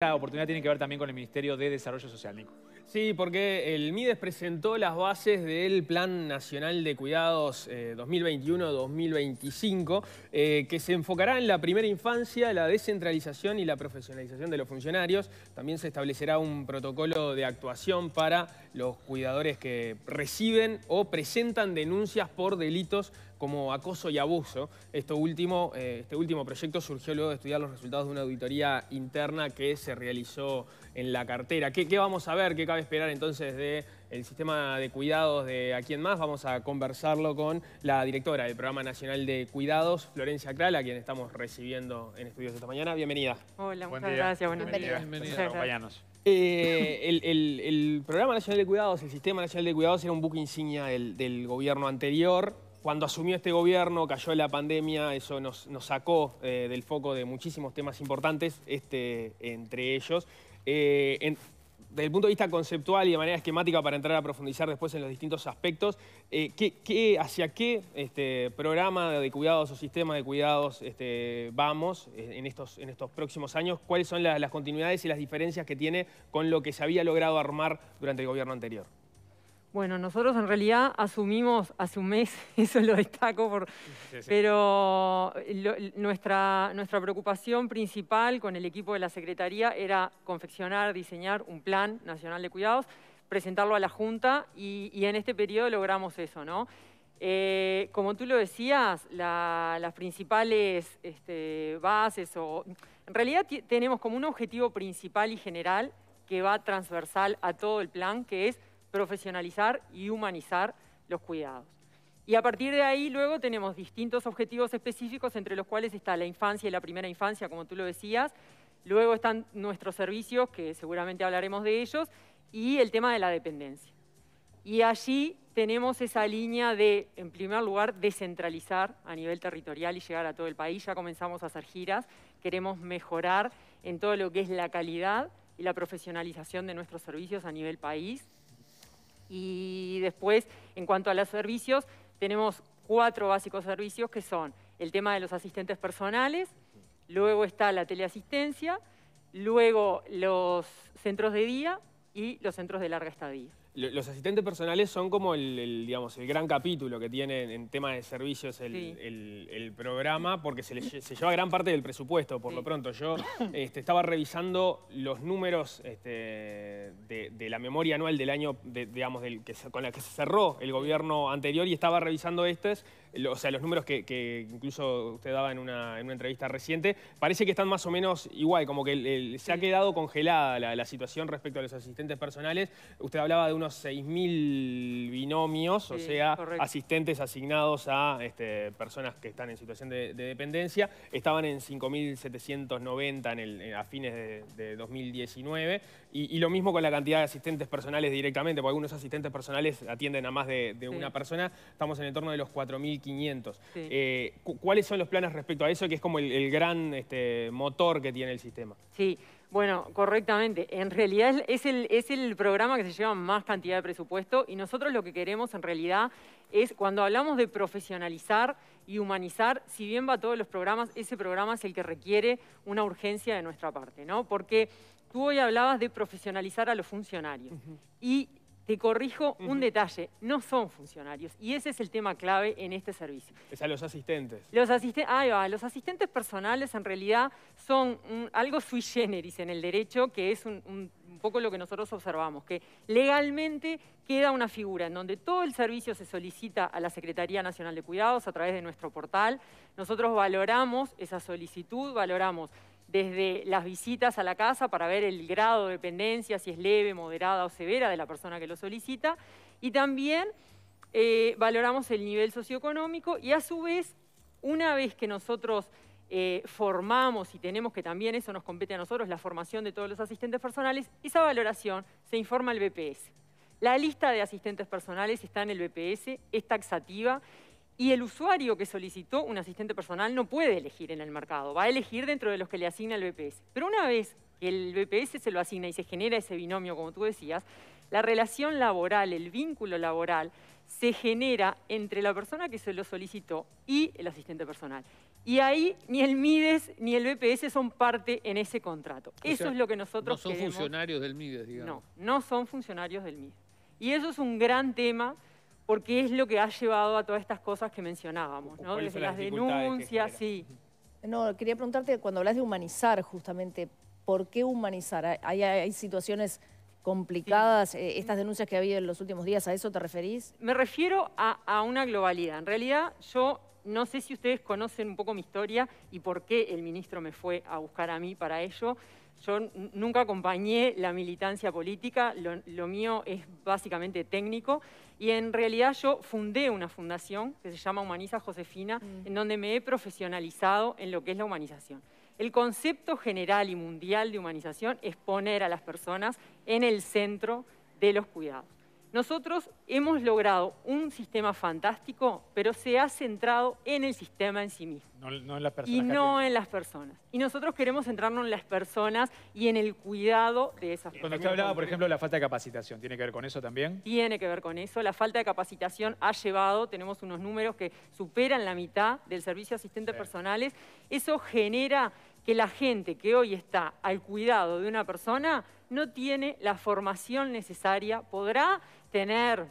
La oportunidad tiene que ver también con el Ministerio de Desarrollo Social, Nico. Sí, porque el MIDES presentó las bases del Plan Nacional de Cuidados 2021-2025, eh, que se enfocará en la primera infancia, la descentralización y la profesionalización de los funcionarios. También se establecerá un protocolo de actuación para los cuidadores que reciben o presentan denuncias por delitos como acoso y abuso. Esto último, eh, este último proyecto surgió luego de estudiar los resultados de una auditoría interna que se realizó en la cartera. ¿Qué, vamos a ver? ¿Qué cabe esperar entonces del sistema de cuidados de Aquí en Más? Vamos a conversarlo con la directora del Programa Nacional de Cuidados, Florencia Kral, a quien estamos recibiendo en estudios esta mañana. Bienvenida. Hola, muchas gracias. Buenos días. Bienvenida. Acompañanos. Eh, el, Programa Nacional de Cuidados, el Sistema Nacional de Cuidados era un buque insignia del, gobierno anterior. Cuando asumió este gobierno, cayó la pandemia, eso nos, sacó eh, del foco de muchísimos temas importantes, este entre ellos. Eh, desde el punto de vista conceptual y de manera esquemática para entrar a profundizar después en los distintos aspectos, eh, hacia qué este, programa de cuidados o sistema de cuidados este, vamos en estos, en estos próximos años? ¿Cuáles son las continuidades y las diferencias que tiene con lo que se había logrado armar durante el gobierno anterior? Bueno, nosotros en realidad asumimos hace un mes, eso lo destaco, por, pero nuestra, nuestra preocupación principal con el equipo de la Secretaría era confeccionar, diseñar un plan nacional de cuidados, presentarlo a la Junta y, en este periodo logramos eso, ¿no? Eh, como tú lo decías, las principales este, bases, o, en realidad tenemos como un objetivo principal y general que va transversal a todo el plan, que es profesionalizar y humanizar los cuidados. Y a partir de ahí luego tenemos distintos objetivos específicos, entre los cuales está la infancia y la primera infancia, como tú lo decías. Luego están nuestros servicios, que seguramente hablaremos de ellos, y el tema de la dependencia. Y allí tenemos esa línea de, en primer lugar, descentralizar a nivel territorial y llegar a todo el país. Ya comenzamos a hacer giras, queremos mejorar en todo lo que es la calidad y la profesionalización de nuestros servicios a nivel país. Y después, en cuanto a los servicios, tenemos cuatro básicos servicios que son el tema de los asistentes personales, luego está la teleasistencia, luego los centros de día y los centros de larga estadía. Los asistentes personales son como el, digamos, el gran capítulo que tiene en tema de servicios el, programa, porque se, lleva gran parte del presupuesto, por lo pronto. Yo este, estaba revisando los números este, de, la memoria anual del año, digamos, del, que, con la que se cerró el gobierno anterior y estaba revisando estos, o sea, los números que, incluso usted daba en una, entrevista reciente, parece que están más o menos igual, como que se ha quedado congelada la, la situación respecto a los asistentes personales. Usted hablaba de unos 6.000 binomios, o sea, asistentes asignados a este, personas que están en situación de, dependencia. Estaban en 5.790 a fines de, 2019. Y, lo mismo con la cantidad de asistentes personales directamente, porque algunos asistentes personales atienden a más de, una persona. Estamos en el torno de los 4.500. Eh, ¿Cuáles son los planes respecto a eso, que es como el, gran este, motor que tiene el sistema? Sí. Bueno, correctamente. En realidad es el, es el programa que se lleva más cantidad de presupuesto y nosotros lo que queremos en realidad es, cuando hablamos de profesionalizar y humanizar, si bien va a todos los programas, ese programa es el que requiere una urgencia de nuestra parte, ¿no? Porque tú hoy hablabas de profesionalizar a los funcionarios y te corrijo un detalle, no son funcionarios. Y ese es el tema clave en este servicio. Es a los asistentes. Los, los asistentes personales en realidad son algo sui generis en el derecho, que es un, poco lo que nosotros observamos, que legalmente queda una figura en donde todo el servicio se solicita a la Secretaría Nacional de Cuidados a través de nuestro portal. Nosotros valoramos esa solicitud, valoramos desde las visitas a la casa para ver el grado de dependencia, si es leve, moderada o severa de la persona que lo solicita, y también eh, valoramos el nivel socioeconómico y a su vez, una vez que nosotros eh, formamos y tenemos que también eso nos compete a nosotros, la formación de todos los asistentes personales, esa valoración se informa al BPS. La lista de asistentes personales está en el BPS, es taxativa y el usuario que solicitó un asistente personal no puede elegir en el mercado, va a elegir dentro de los que le asigna el BPS. Pero una vez que el BPS se lo asigna y se genera ese binomio, como tú decías, la relación laboral, el vínculo laboral, se genera entre la persona que se lo solicitó y el asistente personal. Y ahí ni el MIDES ni el BPS son parte en ese contrato. eso es lo que nosotros No son funcionarios del MIDES, digamos. No, no son funcionarios del MIDES. Y eso es un gran tema porque es lo que ha llevado a todas estas cosas que mencionábamos, ¿no? Desde las denuncias, sí. No, quería preguntarte, cuando hablas de humanizar justamente, ¿por qué humanizar? ¿Hay, situaciones complicadas, eh, estas denuncias que ha habido en los últimos días, ¿a eso te referís? Me refiero a, a una globalidad. En realidad, yo no sé si ustedes conocen un poco mi historia y por qué el ministro me fue a buscar a mí para ello. Yo nunca acompañé la militancia política, lo, mío es básicamente técnico y en realidad yo fundé una fundación que se llama Humaniza Josefina, mm. en donde me he profesionalizado en lo que es la humanización. El concepto general y mundial de humanización es poner a las personas en el centro de los cuidados. Nosotros hemos logrado un sistema fantástico, pero se ha centrado en el sistema en sí mismo. No, en las personas. Y no en las personas. Y nosotros queremos centrarnos en las personas y en el cuidado de esas personas. Cuando usted hablaba, por ejemplo, de la falta de capacitación, ¿tiene que ver con eso también? Tiene que ver con eso. La falta de capacitación ha llevado, tenemos unos números que superan la mitad del servicio de asistentes personales. Eso genera que la gente que hoy está al cuidado de una persona no tiene la formación necesaria, podrá tener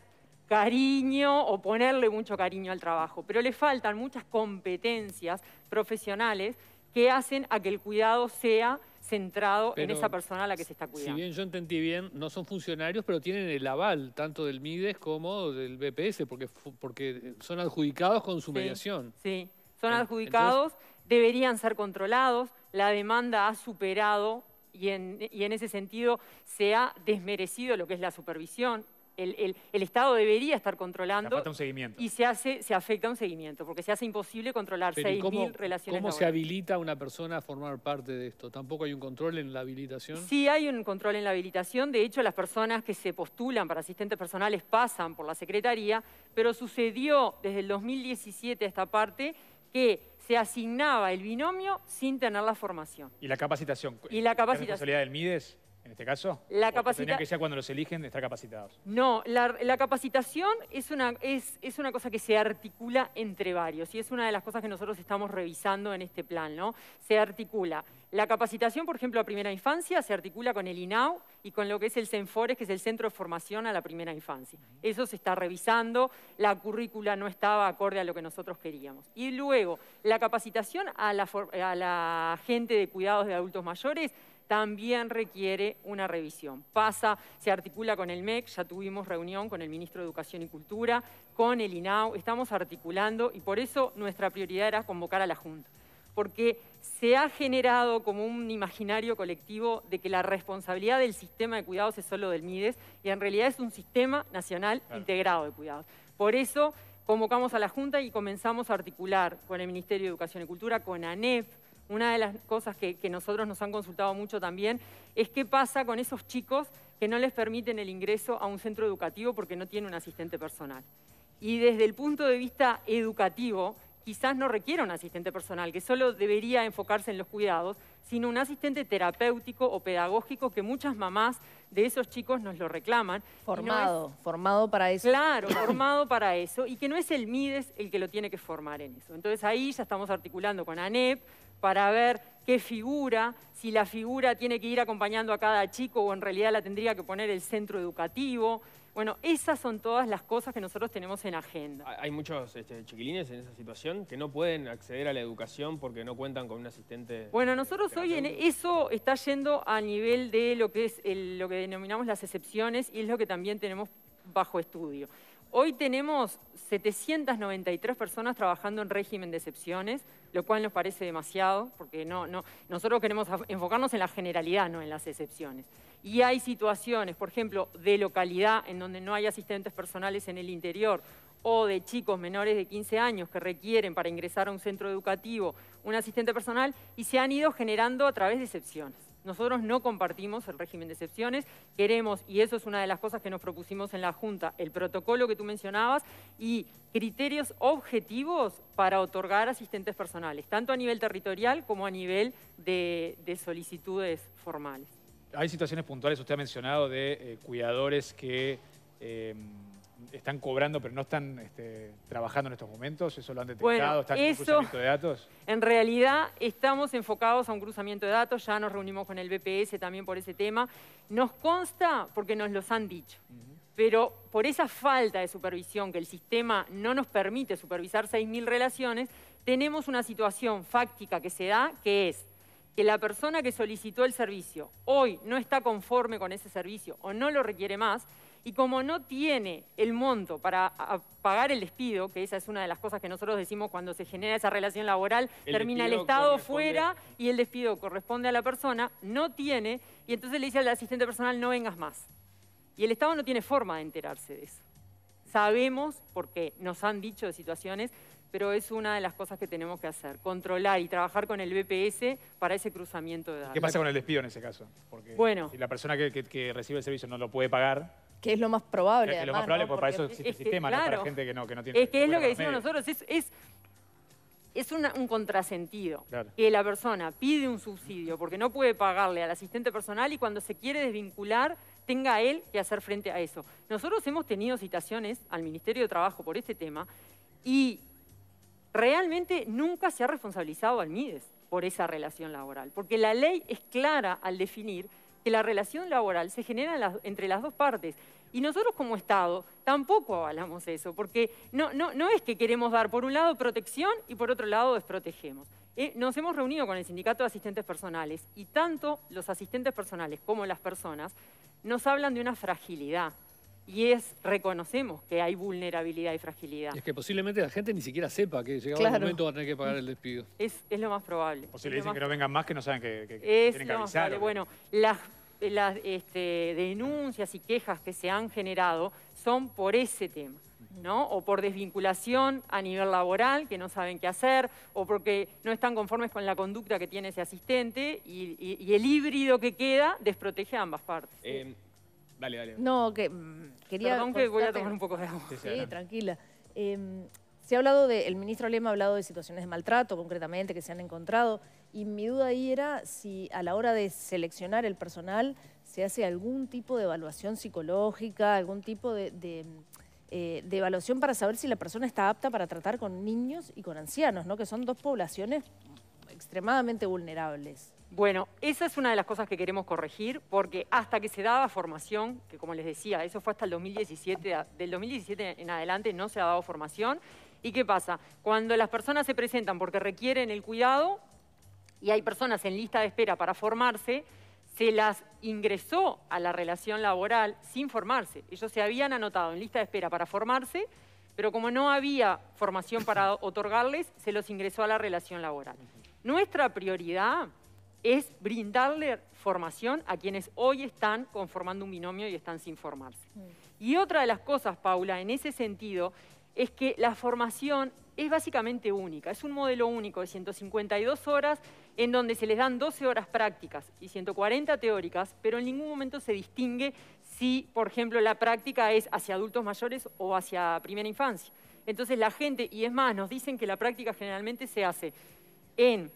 cariño o ponerle mucho cariño al trabajo, pero le faltan muchas competencias profesionales que hacen a que el cuidado sea centrado en esa persona a la que se está cuidando. Si bien yo entendí bien, no son funcionarios, pero tienen el aval tanto del MIDES como del BPS, porque, porque son adjudicados con su mediación. Sí, son adjudicados, deberían ser controlados, la demanda ha superado y en, y en ese sentido se ha desmerecido lo que es la supervisión, el, Estado debería estar controlando. un seguimiento. Y se, hace, se afecta un seguimiento, porque se hace imposible controlar 6.000 relaciones ¿Cómo se habilita a una persona a formar parte de esto? ¿Tampoco hay un control en la habilitación? Sí, hay un control en la habilitación. De hecho, las personas que se postulan para asistentes personales pasan por la Secretaría, pero sucedió desde el 2017 esta parte que se asignaba el binomio sin tener la formación. ¿Y la capacitación? ¿Y la capacitación? ¿Es responsabilidad del MIDES? En este caso? La capacitación. que sea cuando los eligen estar capacitados? No, la, capacitación es una, es, es, una cosa que se articula entre varios y es una de las cosas que nosotros estamos revisando en este plan, ¿no? Se articula. La capacitación, por ejemplo, a primera infancia se articula con el INAU y con lo que es el CENFORES, que es el Centro de Formación a la Primera Infancia. Eso se está revisando, la currícula no estaba acorde a lo que nosotros queríamos. Y luego, la capacitación a la, a la gente de cuidados de adultos mayores también requiere una revisión. Pasa, se articula con el MEC, ya tuvimos reunión con el Ministro de Educación y Cultura, con el INAU, estamos articulando y por eso nuestra prioridad era convocar a la Junta. Porque se ha generado como un imaginario colectivo de que la responsabilidad del sistema de cuidados es solo del MIDES y en realidad es un sistema nacional integrado de cuidados. Por eso convocamos a la Junta y comenzamos a articular con el Ministerio de Educación y Cultura, con ANEP, una de las cosas que, nosotros nos han consultado mucho también es qué pasa con esos chicos que no les permiten el ingreso a un centro educativo porque no tienen un asistente personal. Y desde el punto de vista educativo, quizás no requiera un asistente personal, que solo debería enfocarse en los cuidados, sino un asistente terapéutico o pedagógico que muchas mamás de esos chicos nos lo reclaman. Formado, formado para eso. Claro, formado para eso, y que no es el MIDES el que lo tiene que formar en eso. Entonces ahí ya estamos articulando con ANEP, para ver qué figura, si la figura tiene que ir acompañando a cada chico o en realidad la tendría que poner el centro educativo. Bueno, esas son todas las cosas que nosotros tenemos en agenda. Hay muchos este, chiquilines en esa situación que no pueden acceder a la educación porque no cuentan con un asistente. Bueno, nosotros hoy en eso está yendo a nivel de lo que es lo que denominamos las excepciones y es lo que también tenemos bajo estudio. Hoy tenemos 793 personas trabajando en régimen de excepciones, lo cual nos parece demasiado, porque no, no, nosotros queremos enfocarnos en la generalidad, no en las excepciones. Y hay situaciones, por ejemplo, de localidad en donde no hay asistentes personales en el interior o de chicos menores de 15 años que requieren para ingresar a un centro educativo un asistente personal y se han ido generando a través de excepciones. Nosotros no compartimos el régimen de excepciones, queremos, y eso es una de las cosas que nos propusimos en la Junta, el protocolo que tú mencionabas y criterios objetivos para otorgar asistentes personales, tanto a nivel territorial como a nivel de, solicitudes formales. Hay situaciones puntuales, usted ha mencionado, de eh, cuidadores que... Eh, están cobrando pero no están este, trabajando en estos momentos? ¿Eso lo han detectado? Bueno, ¿Están en un eso- cruzamiento de datos? En realidad estamos enfocados a un cruzamiento de datos, ya nos reunimos con el BPS también por ese tema. Nos consta porque nos los han dicho, pero por esa falta de supervisión que el sistema no nos permite supervisar 6.000 relaciones, tenemos una situación fáctica que se da, que es que la persona que solicitó el servicio hoy no está conforme con ese servicio o no lo requiere más, y como no tiene el monto para pagar el despido, que esa es una de las cosas que nosotros decimos cuando se genera esa relación laboral, El termina el Estado fuera y el despido corresponde a la persona, no tiene, y entonces le dice al asistente personal, no vengas más. Y el Estado no tiene forma de enterarse de eso. Sabemos, porque nos han dicho de situaciones, pero es una de las cosas que tenemos que hacer, controlar y trabajar con el BPS para ese cruzamiento de datos. ¿Qué pasa con el despido en ese caso? Porque Bueno. si la persona que, que- que recibe el servicio no lo puede pagar, Que es lo más probable, es lo más probable, ¿no? porque para eso existe el es que, sistema, no para gente que no, que no tiene... Es que es lo que decimos nosotros, es, es, es una- un contrasentido. Claro. Que la persona pide un subsidio porque no puede pagarle al asistente personal y cuando se quiere desvincular tenga él que hacer frente a eso. Nosotros hemos tenido citaciones al Ministerio de Trabajo por este tema y realmente nunca se ha responsabilizado al MIDES por esa relación laboral, porque la ley es clara al definir que la relación laboral se genera las- entre las dos partes. Y nosotros como Estado tampoco avalamos eso, porque no, no, no es que queremos dar por un lado protección y por otro lado desprotegemos. Eh, nos hemos reunido con el Sindicato de Asistentes Personales y tanto los asistentes personales como las personas nos hablan de una fragilidad. Y es, reconocemos que hay vulnerabilidad y fragilidad. Es que posiblemente la gente ni siquiera sepa que llegado Claro. el momento va a tener que pagar el despido. Es, es lo más probable. O si le dicen más que no vengan más, que no saben que, que- que es tienen que lo más avisar. probable. Bueno, las, las este, denuncias y quejas que se han generado son por ese tema, ¿no? O por desvinculación a nivel laboral, que no saben qué hacer, o porque no están conformes con la conducta que tiene ese asistente, y, y- y el híbrido que queda desprotege a ambas partes. Eh, dale, dale. No, que mm, quería... Perdón que voy a tomar un poco de agua. Sí, tranquila. Eh, se ha hablado de, el ministro Lema ha hablado de situaciones de maltrato concretamente que se han encontrado y mi duda ahí era si a la hora de seleccionar el personal se hace algún tipo de evaluación psicológica, algún tipo eh, de evaluación para saber si la persona está apta para tratar con niños y con ancianos, ¿no? que son dos poblaciones extremadamente vulnerables. Bueno, esa es una de las cosas que queremos corregir, porque hasta que se daba formación, que como les decía, eso fue hasta el 2017, a- del 2017 en adelante no se ha dado formación. ¿Y qué pasa? Cuando las personas se presentan porque requieren el cuidado y hay personas en lista de espera para formarse, se las ingresó a la relación laboral sin formarse. Ellos se habían anotado en lista de espera para formarse, pero como no había formación para otorgarles, se los ingresó a la relación laboral. Nuestra prioridad es brindarle formación a quienes hoy están conformando un binomio y están sin formarse. Y otra de las cosas, Paula, en ese sentido, es que la formación es básicamente única. Es un modelo único de 152 horas en donde se les dan 12 horas prácticas y 140 teóricas, pero en ningún momento se distingue si, por ejemplo, la práctica es hacia adultos mayores o hacia primera infancia. Entonces la gente, y es más, nos dicen que la práctica generalmente se hace en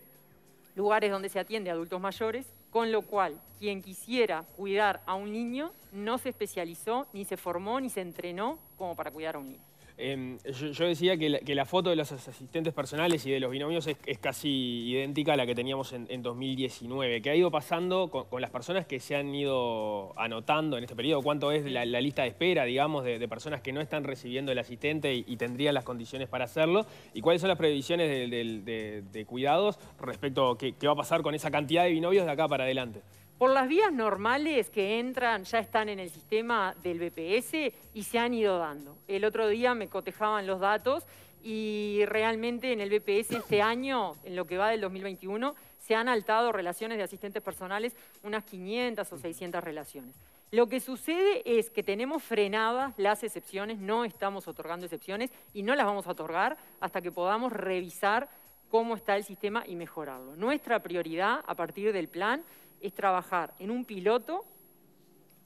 lugares donde se atiende a adultos mayores, con lo cual quien quisiera cuidar a un niño no se especializó, ni se formó, ni se entrenó como para cuidar a un niño. Eh, yo, decía que la, foto de los asistentes personales y de los binomios es, casi idéntica a la que teníamos en, en 2019. ¿Qué ha ido pasando con, las personas que se han ido anotando en este periodo? ¿Cuánto es la, lista de espera, digamos, de, personas que no están recibiendo el asistente y, tendrían las condiciones para hacerlo? ¿Y cuáles son las previsiones de, cuidados respecto a qué va a pasar con esa cantidad de binomios de acá para adelante? Por las vías normales que entran, ya están en el sistema del BPS y se han ido dando. El otro día me cotejaban los datos y realmente en el BPS este año, en lo que va del 2021, se han altado relaciones de asistentes personales unas 500 o 600 relaciones. Lo que sucede es que tenemos frenadas las excepciones, no estamos otorgando excepciones y no las vamos a otorgar hasta que podamos revisar cómo está el sistema y mejorarlo. Nuestra prioridad a partir del plan es trabajar en un piloto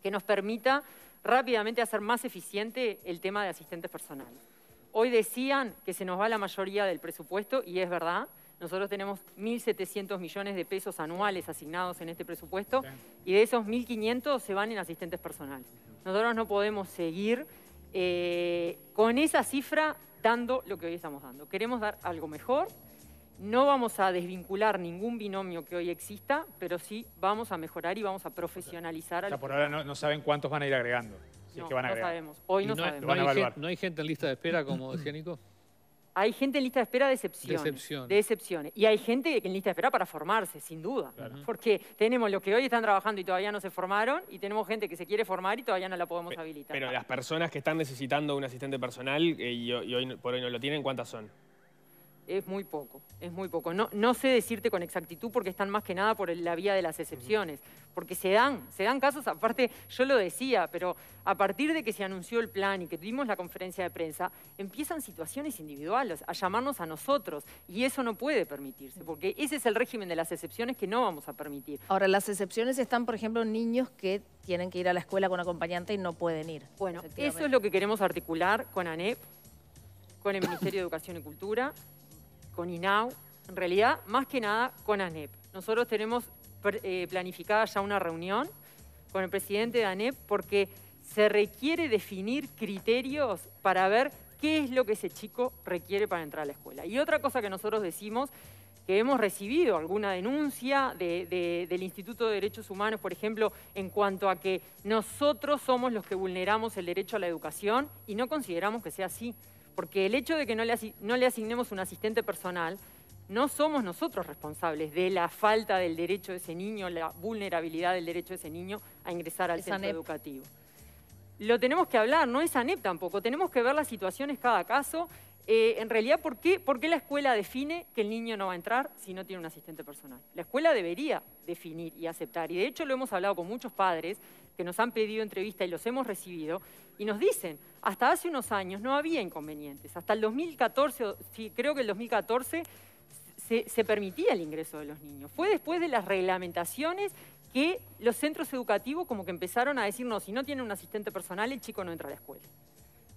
que nos permita rápidamente hacer más eficiente el tema de asistentes personales. Hoy decían que se nos va la mayoría del presupuesto y es verdad. Nosotros tenemos 1.700 millones de pesos anuales asignados en este presupuesto y de esos 1.500 se van en asistentes personales. Nosotros no podemos seguir eh, con esa cifra dando lo que hoy estamos dando. Queremos dar algo mejor, no vamos a desvincular ningún binomio que hoy exista, pero sí vamos a mejorar y vamos a profesionalizar. O sea, por ahora no, saben cuántos van a ir agregando. no, sabemos. Hoy no, sabemos. no, hay gente, en lista de espera, como decía Nico? Hay gente en lista de espera de excepciones. De excepciones. Y hay gente en lista de espera para formarse, sin duda. Porque tenemos los que hoy están trabajando y todavía no se formaron, y tenemos gente que se quiere formar y todavía no la podemos habilitar. Pero las personas que están necesitando un asistente personal eh, y, hoy, por hoy no lo tienen, ¿cuántas son? Es muy poco, es muy poco. No, no sé decirte con exactitud porque están más que nada por la vía de las excepciones, porque se dan, se dan casos, aparte yo lo decía, pero a partir de que se anunció el plan y que tuvimos la conferencia de prensa, empiezan situaciones individuales a llamarnos a nosotros y eso no puede permitirse, porque ese es el régimen de las excepciones que no vamos a permitir. Ahora, las excepciones están, por ejemplo, niños que tienen que ir a la escuela con acompañante y no pueden ir. Bueno, eso es lo que queremos articular con ANEP, con el Ministerio de Educación y Cultura, con INAU, en realidad, más que nada con ANEP. Nosotros tenemos eh, planificada ya una reunión con el presidente de ANEP porque se requiere definir criterios para ver qué es lo que ese chico requiere para entrar a la escuela. Y otra cosa que nosotros decimos, que hemos recibido alguna denuncia del Instituto de Derechos Humanos, por ejemplo, en cuanto a que nosotros somos los que vulneramos el derecho a la educación y no consideramos que sea así porque el hecho de que no le, asignemos un asistente personal, no somos nosotros responsables de la falta del derecho de ese niño, la vulnerabilidad del derecho de ese niño a ingresar al centro educativo. Lo tenemos que hablar, no es ANEP tampoco, tenemos que ver las situaciones cada caso. Eh, en realidad, ¿por qué, ¿por qué la escuela define que el niño no va a entrar si no tiene un asistente personal? La escuela debería definir y aceptar, y de hecho lo hemos hablado con muchos padres que nos han pedido entrevista y los hemos recibido, y nos dicen, hasta hace unos años no había inconvenientes. Hasta el 2014, sí, creo que el 2014 se, se, permitía el ingreso de los niños. Fue después de las reglamentaciones que los centros educativos como que empezaron a decir, no, si no tiene un asistente personal, el chico no entra a la escuela.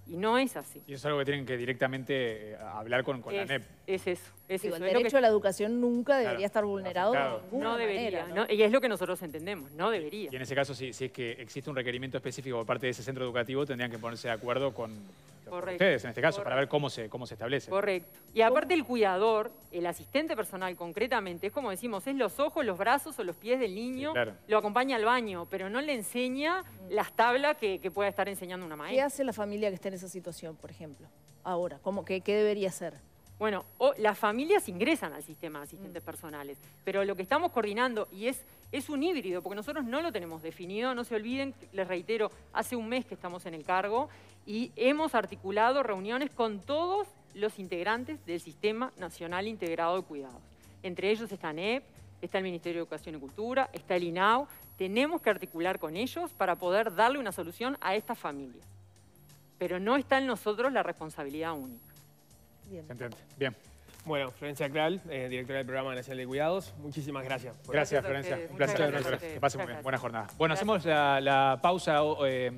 Y no es así. Y eso es algo que tienen que directamente eh, hablar con, la NEP. Es eso. Es El derecho a la educación nunca debería estar vulnerado No debería. y es lo que nosotros entendemos. No debería. Y en ese caso, si, si, es que existe un requerimiento específico por parte de ese centro educativo, tendrían que ponerse de acuerdo con, ustedes, en este caso, para ver cómo se, cómo se establece. Correcto. Y aparte el cuidador, el asistente personal concretamente, es como decimos, es los ojos, los brazos o los pies del niño, lo acompaña al baño, pero no le enseña las tablas que, que pueda estar enseñando una maestra. ¿Qué hace la familia que está en esa situación, por ejemplo? Ahora, ¿cómo, qué, ¿qué debería hacer? Bueno, las familias ingresan al sistema de asistentes mm. personales, pero lo que estamos coordinando, y es, es un híbrido, porque nosotros no lo tenemos definido, no se olviden, les reitero, hace un mes que estamos en el cargo y hemos articulado reuniones con todos los integrantes del Sistema Nacional Integrado de Cuidados. Entre ellos está NEP, está el Ministerio de Educación y Cultura, está el INAU. Tenemos que articular con ellos para poder darle una solución a estas familias. Pero no está en nosotros la responsabilidad única. Bien. entiende. Bien. Bueno, Florencia Kral, eh, directora del Programa Nacional de Cuidados, muchísimas gracias. Gracias, Florencia. Un placer. Que pase muy bien. Buena jornada. Bueno, hacemos la, pausa. Eh,